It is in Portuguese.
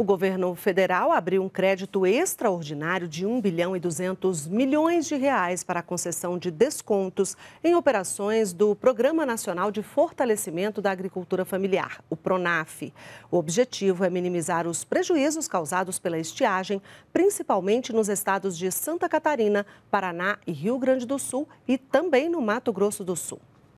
O governo federal abriu um crédito extraordinário de 1 bilhão e 200 milhões de reais para a concessão de descontos em operações do Programa Nacional de Fortalecimento da Agricultura Familiar, o PRONAF. O objetivo é minimizar os prejuízos causados pela estiagem, principalmente nos estados de Santa Catarina, Paraná e Rio Grande do Sul e também no Mato Grosso do Sul.